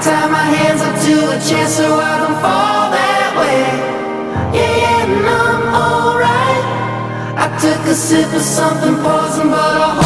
I Tie my hands up to a chair so I don't fall that way. Yeah, yeah, and I'm alright. I took a sip of something poison but I